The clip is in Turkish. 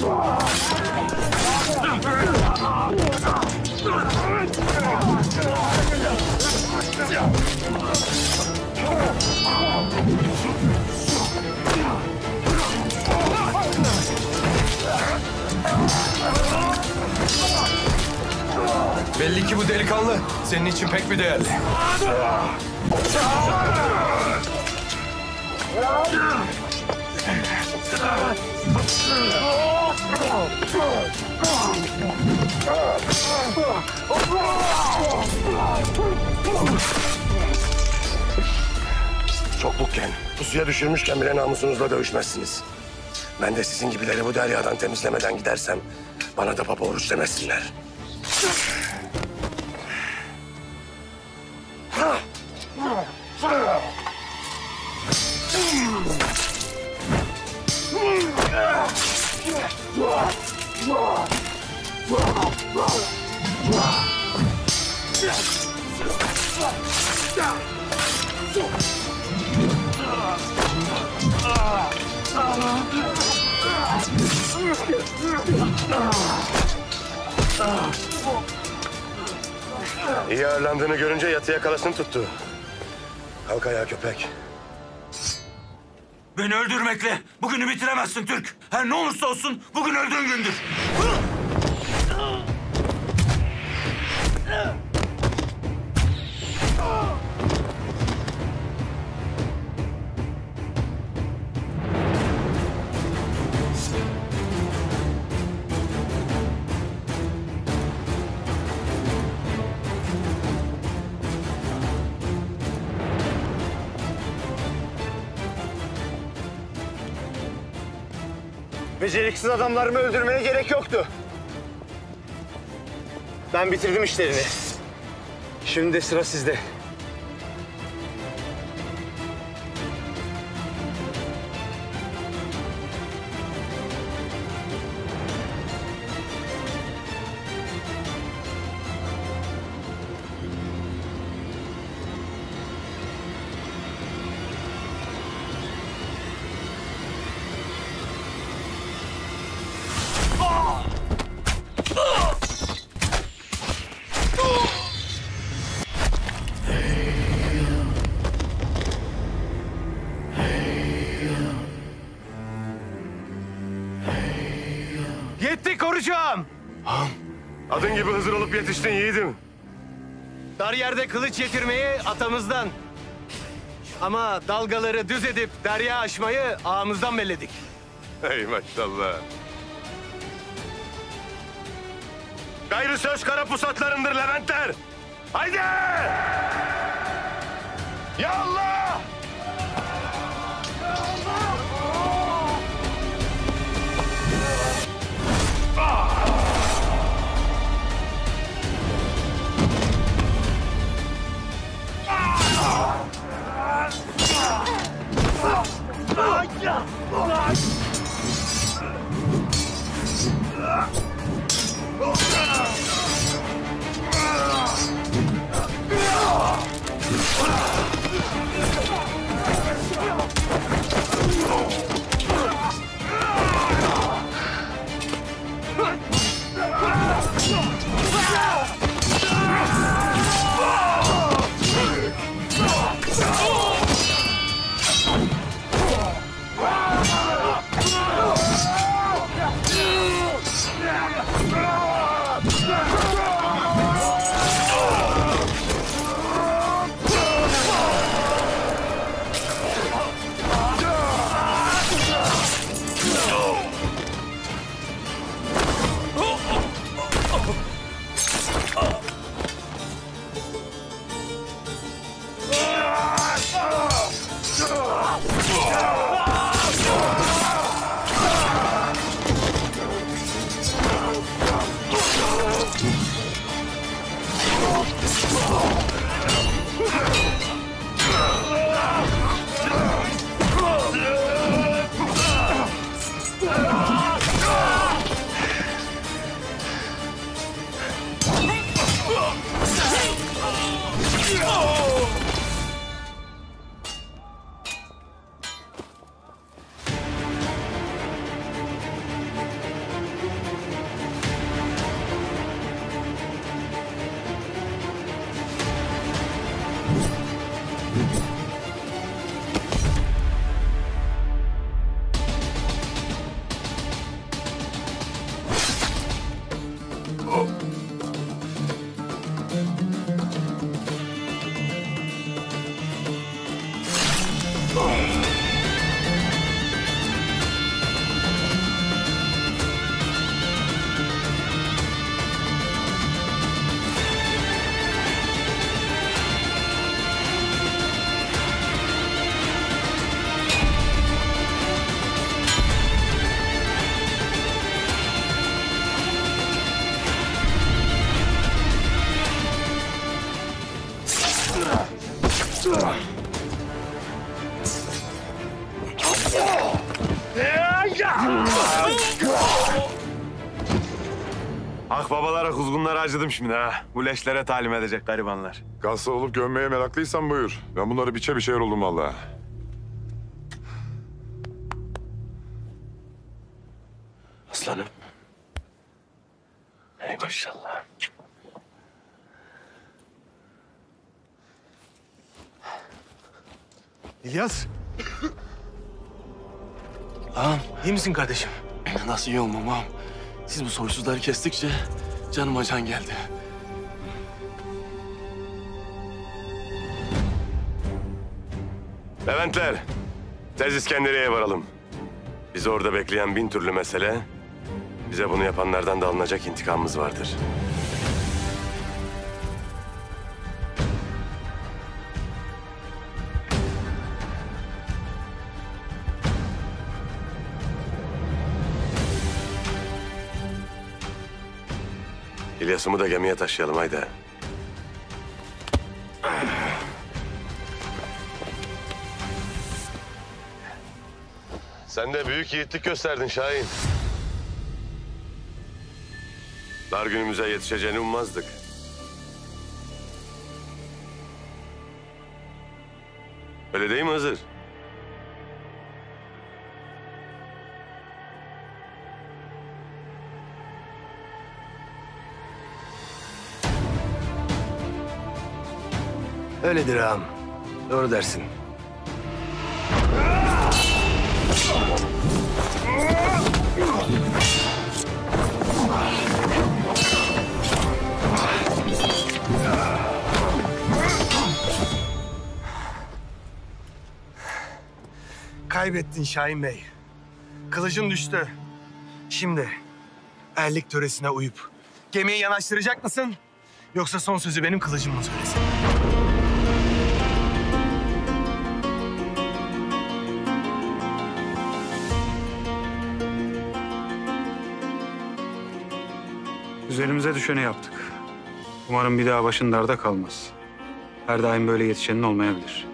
Belli ki bu delikanlı senin için pek bir değerli. Çoklukken, pusuya düşürmüşken bile namusunuzla dövüşmezsiniz. Ben de sizin gibileri bu deryadan temizlemeden gidersem bana da baba oruç demesinler. İyi ağırlandığını görünce yatı yakalasın tuttu. Kalk ayağa köpek. Beni öldürmekle bugünü bitiremezsin Türk. Her ne olursa olsun bugün öldüğün gündür. Beceriksiz adamlarımı öldürmeye gerek yoktu. Ben bitirdim işlerini. Şimdi de sıra sizde. Yetti koruyacağım. Adın gibi hazır olup yetiştin yiğidim. Dar yerde kılıç getirmeyi atamızdan. Ama dalgaları düz edip derya aşmayı ağamızdan belledik. Ey maşallah. Gayrı söz kara pusatlarındır Leventler. Haydi! Ya Allah! Ah Akbabalara, kuzgunlara acıdım şimdi ha. Bu leşlere talim edecek garibanlar. Gansal olup gömmeye meraklıysan buyur. Ben bunları biçe bir şeyler oldum vallahi. Aslanım. Ey maşallah. İlyas, Ağam iyi misin kardeşim? nasıl iyi olmam ağam? Siz bu soysuzları kestikçe canıma can geldi. Leventler, tez İskenderiye'ye varalım. Bizi orada bekleyen bin türlü mesele, bize bunu yapanlardan da alınacak intikamımız vardır. İlyas'ımı da gemiye taşıyalım haydi. Sen de büyük yiğitlik gösterdin Şahin. Dar günümüze yetişeceğini ummazdık. Öyle değil mi Hızır? Öyledir ağam. Doğru dersin. Kaybettin Şahin Bey. Kılıcın düştü. Şimdi erlik töresine uyup gemiyi yanaştıracak mısın? Yoksa son sözü benim kılıcım mı Biz elimize düşeni yaptık. Umarım bir daha başın darda kalmaz. Her daim böyle yetişenin olmayabilir.